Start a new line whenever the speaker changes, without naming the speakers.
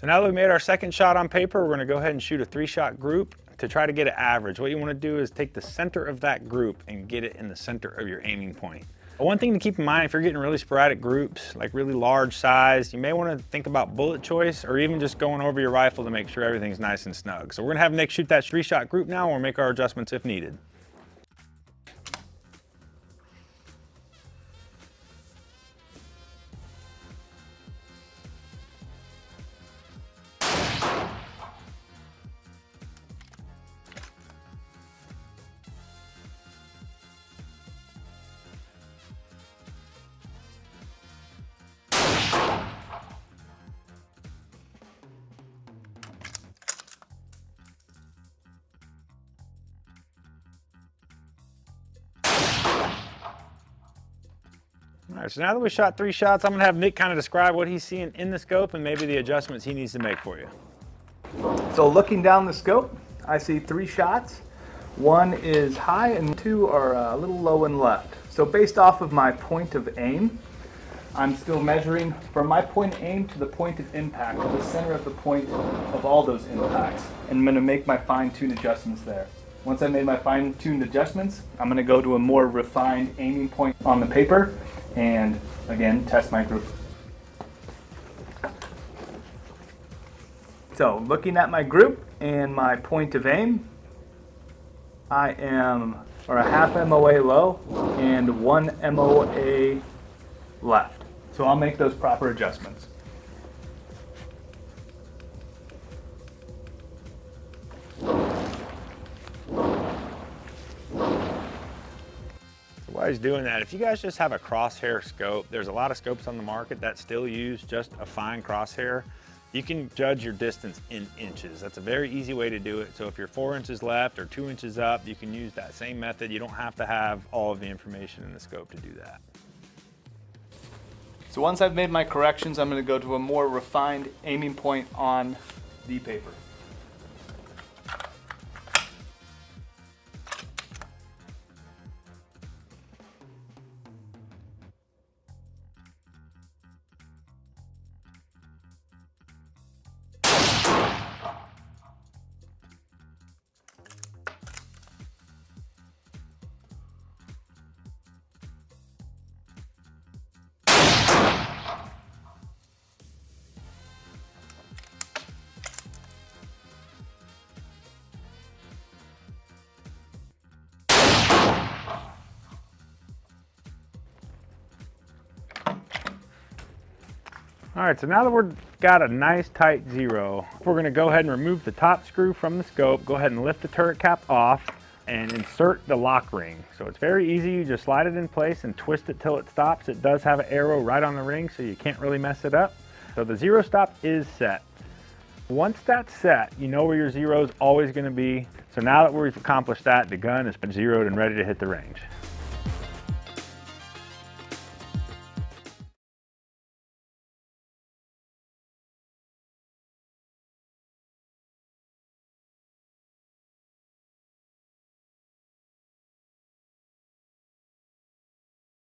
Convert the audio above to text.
So now that we made our second shot on paper, we're gonna go ahead and shoot a three shot group to try to get an average. What you wanna do is take the center of that group and get it in the center of your aiming point. One thing to keep in mind, if you're getting really sporadic groups, like really large size, you may wanna think about bullet choice or even just going over your rifle to make sure everything's nice and snug. So we're gonna have Nick shoot that three shot group now and we'll make our adjustments if needed. All right, so now that we shot three shots, I'm gonna have Nick kind of describe what he's seeing in the scope and maybe the adjustments he needs to make for you.
So looking down the scope, I see three shots. One is high and two are uh, a little low and left. So based off of my point of aim, I'm still measuring from my point of aim to the point of impact, to the center of the point of all those impacts. And I'm gonna make my fine-tuned adjustments there. Once I made my fine-tuned adjustments, I'm gonna go to a more refined aiming point on the paper and again, test my group. So looking at my group and my point of aim, I am or a half MOA low and one MOA left. So I'll make those proper adjustments.
While he's doing that, if you guys just have a crosshair scope, there's a lot of scopes on the market that still use just a fine crosshair. You can judge your distance in inches. That's a very easy way to do it. So if you're four inches left or two inches up, you can use that same method. You don't have to have all of the information in the scope to do that.
So once I've made my corrections, I'm going to go to a more refined aiming point on the paper.
All right, so now that we've got a nice tight zero, we're gonna go ahead and remove the top screw from the scope, go ahead and lift the turret cap off and insert the lock ring. So it's very easy, you just slide it in place and twist it till it stops. It does have an arrow right on the ring so you can't really mess it up. So the zero stop is set. Once that's set, you know where your zero is always gonna be. So now that we've accomplished that, the gun has been zeroed and ready to hit the range.